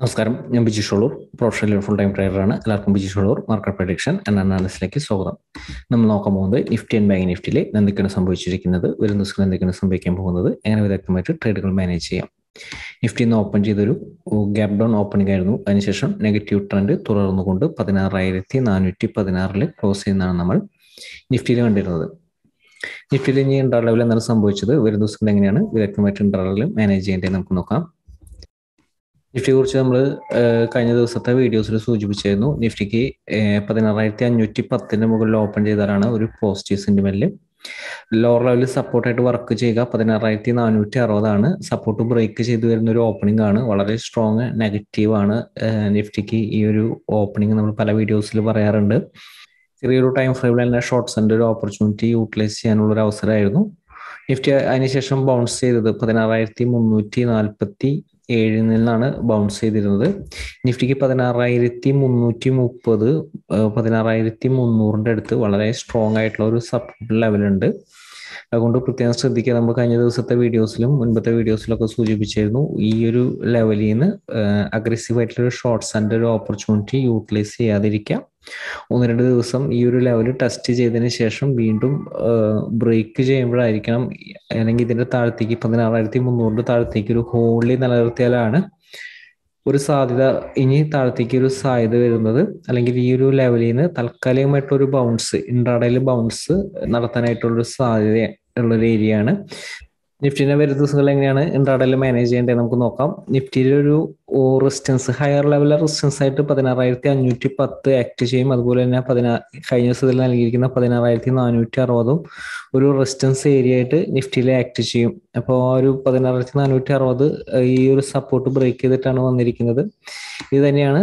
നമസ്കാരം. ഞാൻ Biji Ulloor professional full time ട്രേഡറാണ് എല്ലാവർക്കും Biji Ulloor market prediction and അനാലിസിലേക്ക് സ്വാഗതം. നമ്മൾ നോക്കാൻ പോകുന്നത് നിഫ്റ്റി ആൻഡ് ബാങ്ക് നിഫ്റ്റിയിൽ എന്തൊക്കെയാണ് സംഭവിച്ചിരിക്കുന്നത് വരുന്ന ദിവസങ്ങൾ എന്തൊക്കെയാണ് സംഭവിക്കാൻ പോകുന്നത് എങ്ങനെ വിദഗ്ധമായിട്ട് ട്രേഡുകൾ മാനേജ് ചെയ്യാം. നിഫ്റ്റി ഓപ്പൺ ചെയ്തൊരു ഗ്യാപ് ഡൗൺ ഓപ്പണിംഗ് ആയിരുന്നു. അതിനുശേഷം നെഗറ്റീവ് ട്രെൻഡ് തുടർന്നുകൊണ്ട് പതിനാറായിരത്തി നാനൂറ്റി പതിനാറിൽ ക്ലോസ് ചെയ്യുന്നതാണ് നമ്മൾ നിഫ്റ്റിയിൽ കണ്ടിരുന്നത്. നിഫ്റ്റിയിൽ ഇനി ഇൻട്രാ ലെവൽ എന്താണ് സംഭവിച്ചത് വരും ദിവസങ്ങൾ എങ്ങനെയാണ് വിദഗ്ധമായിട്ട് ഇൻട്രാ ലെവൽ മാനേജ് ചെയ്യേണ്ടത് നമുക്ക് നോക്കാം. നിഫ്റ്റിയെ കുറിച്ച് നമ്മൾ കഴിഞ്ഞ ദിവസത്തെ വീഡിയോസിൽ സൂചിപ്പിച്ചായിരുന്നു നിഫ്റ്റിക്ക് പതിനാറായിരത്തി അഞ്ഞൂറ്റി പത്തിന് മുകളിൽ ഓപ്പൺ ചെയ്താലാണ് ഒരു പോസിറ്റീവ് സെന്റിമെന്റിൽ ലോവർ ലെവലിൽ സപ്പോർട്ടായിട്ട് വർക്ക് ചെയ്യുക പതിനാറായിരത്തി നാനൂറ്റി അറുപതാണ് സപ്പോർട്ട് ബ്രേക്ക് ചെയ്തു വരുന്ന ഒരു ഓപ്പണിംഗ് ആണ്. വളരെ സ്ട്രോങ് നെഗറ്റീവ് ആണ് നിഫ്റ്റിക്ക് ഈ ഒരു ഓപ്പണിംഗ് നമ്മൾ പല വീഡിയോസിൽ പറയാറുണ്ട്. ചെറിയൊരു ടൈം ഫ്രെയിമിൽ തന്നെ ഷോർട്ട്സിന്റെ ഒരു ഓപ്പർച്യൂണിറ്റി യൂട്ടിലൈസ് ചെയ്യാനുള്ള ഒരു അവസരമായിരുന്നു. നിഫ്റ്റി അതിനുശേഷം ബൗൺസ് ചെയ്തത് പതിനാറായിരത്തി മുന്നൂറ്റി നാൽപ്പത്തി ഏഴിൽ നിന്നാണ് ബൗൺസ് ചെയ്തിരുന്നത്. നിഫ്റ്റിക്ക് പതിനാറായിരത്തി മുന്നൂറ്റി മുപ്പത് പതിനാറായിരത്തി മുന്നൂറിന്റെ അടുത്ത് വളരെ സ്ട്രോങ് ആയിട്ടുള്ള ഒരു സപ്പോർട്ട് ലെവലുണ്ട് അതുകൊണ്ട് പ്രത്യേകം ശ്രദ്ധിക്കുക. നമ്മൾ കഴിഞ്ഞ ദിവസത്തെ വീഡിയോസിലും മുൻപത്തെ വീഡിയോസിലൊക്കെ സൂചിപ്പിച്ചിരുന്നു. ഈ ഒരു ലെവലിൽ നിന്ന് അഗ്രസീവ് ആയിട്ടുള്ള ഷോർട്ട്സ് ആൻഡ് ഒരു ഓപ്പർച്യൂണിറ്റി യൂട്ടിലൈസ് ചെയ്യാതിരിക്കാം. ഒന്ന് രണ്ട് ദിവസം ഈ ഒരു ലെവൽ ടെസ്റ്റ് ചെയ്തതിന് ശേഷം വീണ്ടും ബ്രേക്ക് ചെയ്യുമ്പോഴായിരിക്കണം അല്ലെങ്കിൽ ഇതിന്റെ താഴത്തേക്ക് പതിനാറായിരത്തി മുന്നൂറിന്റെ താഴത്തേക്ക് ഒരു ഹോളി നിലനിർത്തിയാലാണ് ഒരു സാധ്യത ഇനി താഴത്തേക്ക് ഒരു സാധ്യത വരുന്നത്. അല്ലെങ്കിൽ ഈ ഒരു ലെവലിൽ നിന്ന് താൽക്കാലികമായിട്ടുള്ള ഒരു ബൗൺസ് ഇൻട്രാഡയിൽ ബൗൺസ് നടത്താനായിട്ടുള്ളൊരു സാധ്യത ഉള്ളൊരു ഏരിയ ആണ്. നിഫ്റ്റിന്റെ വരും ദിവസങ്ങൾ എങ്ങനെയാണ്? ഇൻട്രാഡയിൽ മാനേജ് ചെയ്യേണ്ടത് നമുക്ക് നോക്കാം. നിഫ്റ്റിയിൽ ഒരു റെസിസ്റ്റൻസ് ഹയർ ലെവലിലെ റെസിസ്റ്റൻസ് ആയിട്ട് പതിനാറായിരത്തി അഞ്ഞൂറ്റി പത്ത് ആക്ട് ചെയ്യും. അതുപോലെ തന്നെ പതിനാ കഴിഞ്ഞ ദിവസത്തിൽ നൽകിയിരിക്കുന്ന പതിനാറായിരത്തി നാനൂറ്റി അറുപതും ഒരു റെസിസ്റ്റൻസ് ഏരിയ ആയിട്ട് നിഫ്റ്റിയിൽ ആക്ട് ചെയ്യും. അപ്പോൾ ആ ഒരു പതിനാറായിരത്തി നാനൂറ്റി അറുപത് ഈ ഒരു സപ്പോർട്ട് ബ്രേക്ക് ചെയ്തിട്ടാണ് വന്നിരിക്കുന്നത്. ഇത് തന്നെയാണ്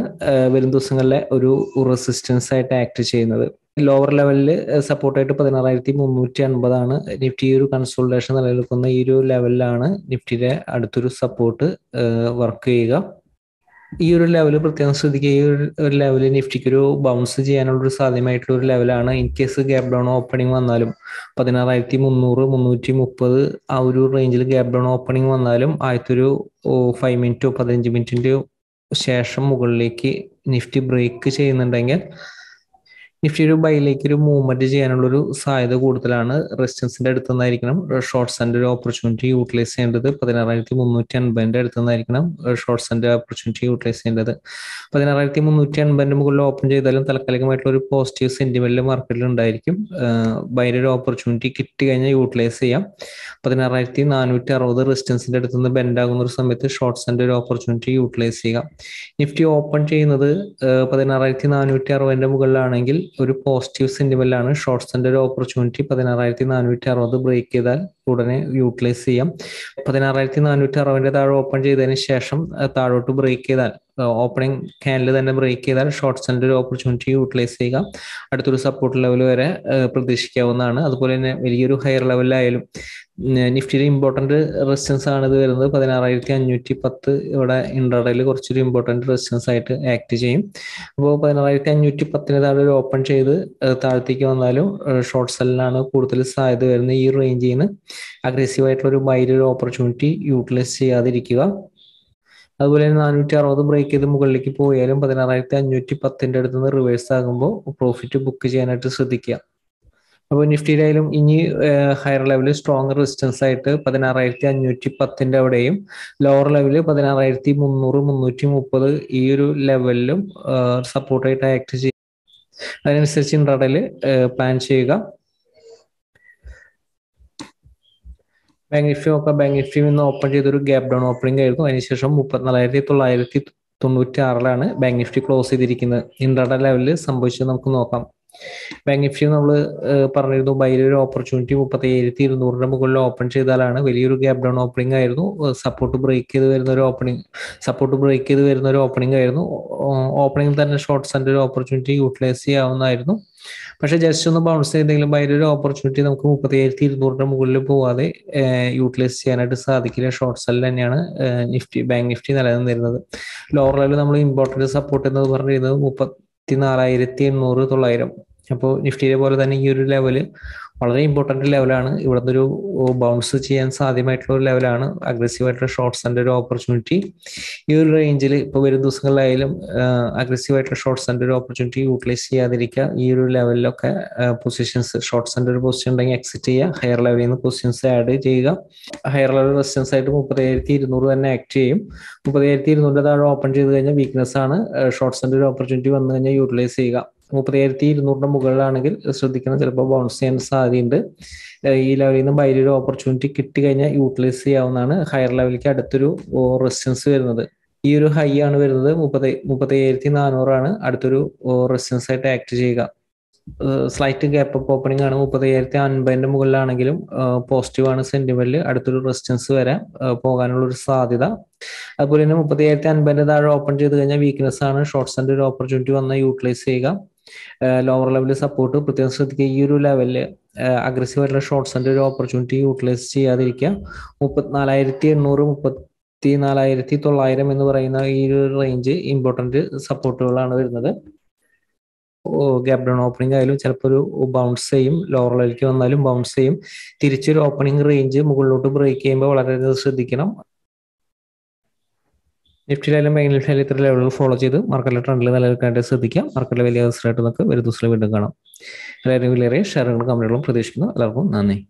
വരും ദിവസങ്ങളിലെ ഒരു റെസിസ്റ്റൻസ് ആയിട്ട് ആക്ട് ചെയ്യുന്നത്. ലോവർ ലെവലിൽ സപ്പോർട്ടായിട്ട് പതിനാറായിരത്തി മുന്നൂറ്റി അൻപതാണ് നിഫ്റ്റി ഒരു കൺസോൾട്ടേഷൻ നിലനിൽക്കുന്ന ഈ ഒരു ലെവലിലാണ് നിഫ്റ്റിയുടെ അടുത്തൊരു സപ്പോർട്ട് വർക്ക് ചെയ്യുക. ഈ ഒരു ലെവൽ പ്രത്യേകം ശ്രദ്ധിക്കുക. ഈ ഒരു ലെവലിൽ നിഫ്റ്റിക്ക് ഒരു ബൗൺസ് ചെയ്യാനുള്ള ഒരു സാധ്യമായിട്ടുള്ള ഒരു ലെവലാണ് in case gap down opening വന്നാലും പതിനാറായിരത്തി മുന്നൂറ് മുന്നൂറ്റി മുപ്പത് ആ ഒരു റേഞ്ചിൽ ഗ്യാപ് ഡൗൺ ഓപ്പണിംഗ് വന്നാലും ആദ്യത്തൊരു ഫൈവ് മിനിറ്റോ പതിനഞ്ച് മിനിറ്റിന്റെയോ ശേഷം മുകളിലേക്ക് നിഫ്റ്റി ബ്രേക്ക് ചെയ്യുന്നുണ്ടെങ്കിൽ നിഫ്റ്റി ഒരു ബൈയിലേക്ക് ഒരു മൂവ്മെന്റ് ചെയ്യാനുള്ള ഒരു സാധ്യത കൂടുതലാണ്. റെസിസ്റ്റൻസിന്റെ അടുത്ത് നിന്നായിരിക്കണം. ഷോർട്ട് ആൻഡ് ഒരു ഓപ്പർച്യൂണിറ്റി യൂട്ടിലൈസ് ചെയ്യേണ്ടത് പതിനാറായിരത്തി മുന്നൂറ്റി അൻപതിന്റെ അടുത്ത് നിന്നായിരിക്കണം. ഷോർട്ട് ആൻഡ് ഓപ്പർച്യൂണിറ്റി യൂട്ടിലൈസ് ചെയ്യേണ്ടത് പതിനാറായിരത്തി മുന്നൂറ്റി അൻപതിന്റെ മുകളിൽ ഓപ്പൺ ചെയ്താലും താൽക്കാലികമായിട്ടുള്ള ഒരു പോസിറ്റീവ് സെന്റിമെന്റ് മാർക്കറ്റിൽ ഉണ്ടായിരിക്കും. ബൈയുടെ ഒരു ഓപ്പർച്യൂണിറ്റി കിട്ടി കഴിഞ്ഞാൽ യൂട്ടിലൈസ് ചെയ്യാം. പതിനാറായിരത്തി നാനൂറ്റി അറുപത് റെസിസ്റ്റൻസിന്റെ അടുത്ത് നിന്ന് ബെൻഡ് ആകുന്ന ഒരു സമയത്ത് ഷോർട്ട് ആൻഡ് ഒരു ഓപ്പർച്യൂണിറ്റി യൂട്ടിലൈസ് ചെയ്യാം നിഫ്റ്റി ഓപ്പൺ ചെയ്യുന്നത് പതിനാറായിരത്തി നാനൂറ്റി അറുപതിന്റെ മുകളിലാണെങ്കിൽ ഒരു പോസിറ്റീവ് സെന്റിമെന്റ് ആണ് ഷോർട്ട്സിന്റെ ഒരു ഓപ്പർച്യൂണിറ്റി പതിനാറായിരത്തി നാനൂറ്റി അറുപത് ബ്രേക്ക് ചെയ്താൽ ഉടനെ യൂട്ടിലൈസ് ചെയ്യാം. പതിനാറായിരത്തി നാനൂറ്റി അറുപതിന്റെ താഴെ ഓപ്പൺ ചെയ്തതിന് ശേഷം താഴോട്ട് ബ്രേക്ക് ചെയ്താൽ ഓപ്പണിംഗ് ക്യാനിൽ തന്നെ ബ്രേക്ക് ചെയ്താൽ ഷോർട്ട് ഷോർട്ട്സിന്റെ ഒരു ഓപ്പർച്യൂണിറ്റി യൂട്ടിലൈസ് ചെയ്യുക. അടുത്തൊരു സപ്പോർട്ട് ലെവൽ വരെ പ്രതീക്ഷിക്കാവുന്നതാണ്. അതുപോലെ തന്നെ വലിയൊരു ഹയർ ലെവലിലായാലും നിഫ്റ്റിയുടെ ഇമ്പോർട്ടന്റ് റെസിസ്റ്റൻസ് ആണ് ഇത് വരുന്നത്. പതിനാറായിരത്തി അഞ്ഞൂറ്റി പത്ത് ഇവിടെ ഇൻട്രാഡയിൽ കുറച്ചൊരു ഇമ്പോർട്ടന്റ് റെസിസ്റ്റൻസ് ആയിട്ട് ആക്ട് ചെയ്യും. അപ്പോൾ പതിനാറായിരത്തി അഞ്ഞൂറ്റി പത്തിന് താഴെ ഒരു ഓപ്പൺ ചെയ്ത് താഴത്തേക്ക് വന്നാലും ഷോർട്ട് സെല്ലിനാണ് കൂടുതൽ സാധ്യത വരുന്നത് ഈ റേഞ്ചിൽ നിന്ന് അഗ്രസീവ് ആയിട്ടുള്ള ഒരു ബൈ ഒരു ഓപ്പർച്യൂണിറ്റി യൂട്ടിലൈസ് ചെയ്യാതിരിക്കുക. അതുപോലെ തന്നെ നാനൂറ്റി അറുപത് ബ്രേക്ക് ചെയ്ത് മുകളിലേക്ക് പോയാലും പതിനാറായിരത്തി അഞ്ഞൂറ്റി പത്തിന്റെ അടുത്ത് നിന്ന് റിവേഴ്സ് ആകുമ്പോൾ പ്രോഫിറ്റ് ബുക്ക് ചെയ്യാനായിട്ട് ശ്രദ്ധിക്കുക. അപ്പോൾ നിഫ്റ്റിയിലായാലും ഇനി ഹയർ ലെവലിൽ സ്ട്രോങ് റെസിസ്റ്റൻസ് ആയിട്ട് പതിനാറായിരത്തി അഞ്ഞൂറ്റി പത്തിന്റെ അവിടെയും ലോവർ ലെവലിൽ പതിനാറായിരത്തി മുന്നൂറ് മുന്നൂറ്റി മുപ്പത് ഈ ഒരു ലെവലിലും സപ്പോർട്ടായിട്ട് ആക്ട് ചെയ്യുക. അതിനനുസരിച്ച് ഇൻട്രാഡയിൽ പ്ലാൻ ചെയ്യുക. ബാങ്ക് നിഫ്റ്റി നോക്കാം ബാങ്ക് നിഫ്റ്റി നിന്ന് ഓപ്പൺ ചെയ്തൊരു ഗ്യാപ് ഡൗൺ ഓപ്പണിംഗ് ആയിരുന്നു. അതിനുശേഷം മുപ്പത്തിനാലായിരത്തി തൊള്ളായിരത്തി തൊണ്ണൂറ്റി ആറിലാണ് ബാങ്ക് നിഫ്റ്റി ക്ലോസ് ചെയ്തിരിക്കുന്നത് ഇൻട്രാഡ ലെവലിൽ സംഭവിച്ചത് നമുക്ക് നോക്കാം. ബാങ്ക് നിഫ്റ്റി നമ്മൾ പറഞ്ഞിരുന്നു ബൈലൊരു ഓപ്പർച്യൂണിറ്റി മുപ്പത്തി ഏഴായിരത്തി ഇരുന്നൂറിന്റെ മുകളിൽ ഓപ്പൺ ചെയ്താലാണ് വലിയൊരു ഗ്യാപ് ഡൗൺ ഓപ്പണിംഗ് ആയിരുന്നു. സപ്പോർട്ട് ബ്രേക്ക് ചെയ്ത് വരുന്ന ഒരു ഓപ്പണിംഗ് സപ്പോർട്ട് ബ്രേക്ക് ചെയ്ത് വരുന്ന ഒരു ഓപ്പണിംഗ് ആയിരുന്നു. ഓപ്പണിംഗ് തന്നെ ഷോർട്ട് സെന്റെ ഒരു ഓപ്പർച്യൂണിറ്റി യൂട്ടിലൈസ് ചെയ്യാവുന്നതായിരുന്നു. പക്ഷെ ജസ്റ്റ് ഒന്ന് ബൗൺസ് ചെയ്തെങ്കിലും ബൈയിൽ ഒരു ഓപ്പർച്യൂണിറ്റി നമുക്ക് മുപ്പത്തി ഏഴായിരത്തി ഇരുന്നൂറിന്റെ മുകളിൽ പോവാതെ യൂട്ടിലൈസ് ചെയ്യാനായിട്ട് സാധിക്കില്ല. ഷോർട്ട് സെല്ലിൽ തന്നെയാണ് നിഫ്റ്റി ബാങ്ക് നിഫ്റ്റി നിലനിന്നിരുന്നത്. ലോവർ ലെവലിൽ നമ്മൾ ഇമ്പോർട്ടന്റ് സപ്പോർട്ട് എന്ന് പറഞ്ഞിരുന്നത് മുപ്പത്തി നാലായിരത്തി എണ്ണൂറ് തൊള്ളായിരം. അപ്പോൾ നിഫ്റ്റിയിലെ പോലെ തന്നെ ഈ ഒരു ലെവൽ വളരെ ഇമ്പോർട്ടന്റ് ലെവലാണ് ഇവിടുന്ന് ഒരു ബൗൺസ് ചെയ്യാൻ സാധ്യമായിട്ടുള്ള ഒരു ലെവലാണ് അഗ്രസീവ് ആയിട്ടുള്ള ഷോർട്ട്സിന്റെ ഒരു ഓപ്പർച്യൂണിറ്റി ഈ ഒരു റേഞ്ചിൽ ഇപ്പോൾ വരും ദിവസങ്ങളിലായാലും അഗ്രസീവ് ആയിട്ടുള്ള ഷോർട്ട്സിന്റെ ഒരു ഓപ്പർച്യൂണിറ്റി യൂട്ടിലൈസ് ചെയ്യാതിരിക്കുക. ഈ ഒരു ലെവലിലൊക്കെ പൊസിഷൻസ് ഷോർട്ട്സിന്റെ ഒരു പൊസിഷൻ ഉണ്ടെങ്കിൽ എക്സിറ്റ് ചെയ്യുക. ഹയർ ലെവലിൽ നിന്ന് പൊസിഷൻസ് ആഡ് ചെയ്യുക. ഹയർ ലെവൽ റെസിസ്റ്റൻസ് ആയിട്ട് മുപ്പതായിരത്തി ഇരുന്നൂറ് തന്നെ ആക്ട് ചെയ്യും. മുപ്പതായിരത്തി ഇരുന്നൂറിന്റെ താഴെ ഓപ്പൺ ചെയ്ത് കഴിഞ്ഞാൽ വീക്ക്നെസ് ആണ്. ഷോർട്ട്സിന്റെ ഒരു ഓപ്പർച്യൂണിറ്റി വന്നു കഴിഞ്ഞാൽ യൂട്ടിലൈസ് ചെയ്യുക. മുപ്പത്തിയായിരത്തി ഇരുന്നൂറിന്റെ മുകളിലാണെങ്കിൽ ശ്രദ്ധിക്കണം. ചിലപ്പോൾ ബൗൺസ് ചെയ്യാൻ സാധ്യതയുണ്ട്. ഈ ലെവലിൽ നിന്ന് ബൈലൊരു ഓപ്പർച്യൂണിറ്റി കിട്ടി കഴിഞ്ഞാൽ യൂട്ടിലൈസ് ചെയ്യാവുന്നതാണ്. ഹയർ ലെവലിലേക്ക് അടുത്തൊരു റെസിസ്റ്റൻസ് വരുന്നത്. ഈ ഒരു ഹൈ ആണ് വരുന്നത്. മുപ്പത്തി മുപ്പത്തയ്യായിരത്തി നാനൂറാണ് അടുത്തൊരു റെസിസ്റ്റൻസ് ആയിട്ട് ആക്ട് ചെയ്യുക. സ്ലൈറ്റ് ഗ്യാപ്പ് അപ്പ് ഓപ്പണിംഗ് ആണ്. മുപ്പത്തയ്യായിരത്തി അൻപതിന്റെ മുകളിലാണെങ്കിലും പോസിറ്റീവ് ആണ് സെന്റിമെന്റിൽ അടുത്തൊരു റെസിസ്റ്റൻസ് വരെ പോകാനുള്ള ഒരു സാധ്യത. അതുപോലെ തന്നെ മുപ്പത്തയ്യായിരത്തി അൻപതിന്റെ താഴെ ഓപ്പൺ ചെയ്ത് കഴിഞ്ഞാൽ വീക്ക്നെസ് ആണ്. ഷോർട്ട്സിന്റെ ഒരു ഓപ്പർച്യൂണിറ്റി വന്നാൽ യൂട്ടിലൈസ് ചെയ്യുക. ലോവർ ലെവലിൽ സപ്പോർട്ട് പ്രത്യേകം ശ്രദ്ധിക്കുക. ഈ ഒരു ലെവലിൽ അഗ്രസീവ് ആയിട്ടുള്ള ഷോർട്ട്സിന്റെ ഒരു ഓപ്പർച്യൂണിറ്റി യൂട്ടിലൈസ് ചെയ്യാതിരിക്കുക. മുപ്പത്തിനാലായിരത്തി എണ്ണൂറ് മുപ്പത്തി നാലായിരത്തി തൊള്ളായിരം എന്ന് പറയുന്ന ഈ ഒരു റേഞ്ച് ഇമ്പോർട്ടന്റ് സപ്പോർട്ടുകളാണ് വരുന്നത്. ഗ്യാപ് ഡൗൺ ഓപ്പണിംഗ് ആയാലും ചിലപ്പോൾ ഒരു ബൗൺസ് ചെയ്യും. ലോവർ ലെവലിലേക്ക് വന്നാലും ബൗൺസ് ചെയ്യും. തിരിച്ചൊരു ഓപ്പണിംഗ് റേഞ്ച് മുകളിലോട്ട് ബ്രേക്ക് ചെയ്യുമ്പോൾ വളരെയധികം ശ്രദ്ധിക്കണം. നിഫ്റ്റിയിലായാലും ബാങ്ക് നിഫ്റ്റിയിലും ഇത്ര ലെവലുകൾ ഫോളോ ചെയ്ത് മാർക്കറ്റിലെ ട്രെൻഡിൽ നിലനിൽക്കാനായിട്ട് ശ്രദ്ധിക്കാം. മാർക്കറ്റിലെ വലിയ അവസരമായിട്ട് നമുക്ക് വരും. ദിവസത്തിൽ വീണ്ടും കാണാം. എല്ലാവരും വിലയേറെ ഷെയറുകളും കമ്പനികളും പ്രതീക്ഷിക്കുന്നു. എല്ലാവർക്കും നന്ദി.